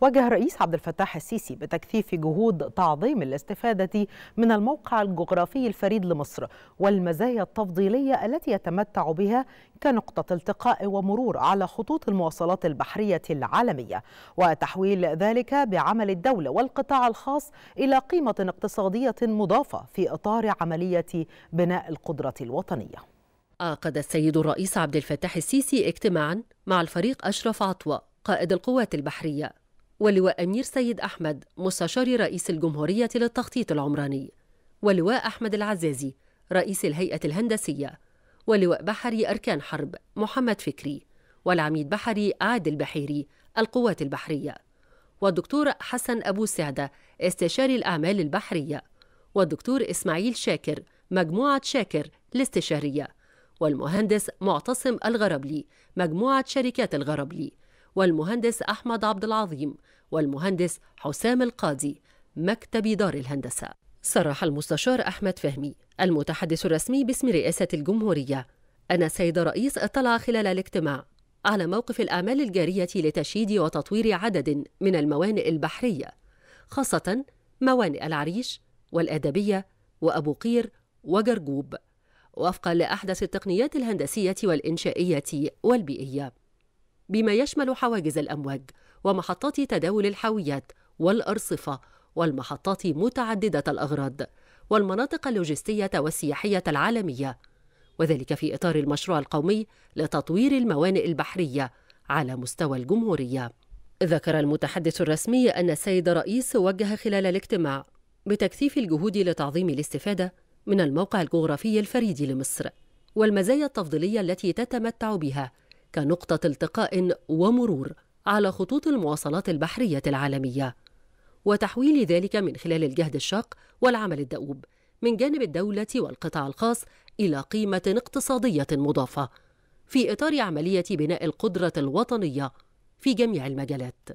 وجه الرئيس عبد الفتاح السيسي بتكثيف جهود تعظيم الاستفادة من الموقع الجغرافي الفريد لمصر والمزايا التفضيلية التي يتمتع بها كنقطة التقاء ومرور على خطوط المواصلات البحرية العالمية. وتحويل ذلك بعمل الدولة والقطاع الخاص إلى قيمة اقتصادية مضافة في إطار عملية بناء القدرة الوطنية. عقد السيد الرئيس عبد الفتاح السيسي اجتماعا مع الفريق أشرف عطوة قائد القوات البحرية. ولواء أمير سيد أحمد مستشار رئيس الجمهورية للتخطيط العمراني ولواء أحمد العزازي رئيس الهيئة الهندسية ولواء بحري أركان حرب محمد فكري والعميد بحري عادل بحيري القوات البحرية والدكتور حسن أبو سعدة استشاري الأعمال البحرية والدكتور إسماعيل شاكر مجموعة شاكر الاستشارية والمهندس معتصم الغربلي مجموعة شركات الغربلي والمهندس أحمد عبد العظيم والمهندس حسام القاضي مكتب دار الهندسة. صرح المستشار أحمد فهمي المتحدث الرسمي باسم رئاسة الجمهورية. أن السيد الرئيس اطلع خلال الاجتماع على موقف الأعمال الجارية لتشييد وتطوير عدد من الموانئ البحرية خاصة موانئ العريش والأدبية وأبو قير وجرجوب. وفقا لأحدث التقنيات الهندسية والإنشائية والبيئية. بما يشمل حواجز الأمواج ومحطات تداول الحاويات والأرصفة والمحطات متعددة الأغراض والمناطق اللوجستية والسياحية العالمية وذلك في إطار المشروع القومي لتطوير الموانئ البحرية على مستوى الجمهورية. ذكر المتحدث الرسمي أن السيد الرئيس وجه خلال الاجتماع بتكثيف الجهود لتعظيم الاستفادة من الموقع الجغرافي الفريد لمصر والمزايا التفضيلية التي تتمتع بها كنقطة التقاء ومرور على خطوط المواصلات البحرية العالمية. وتحويل ذلك من خلال الجهد الشاق والعمل الدؤوب من جانب الدولة والقطاع الخاص إلى قيمة اقتصادية مضافة في إطار عملية بناء القدرة الوطنية في جميع المجالات.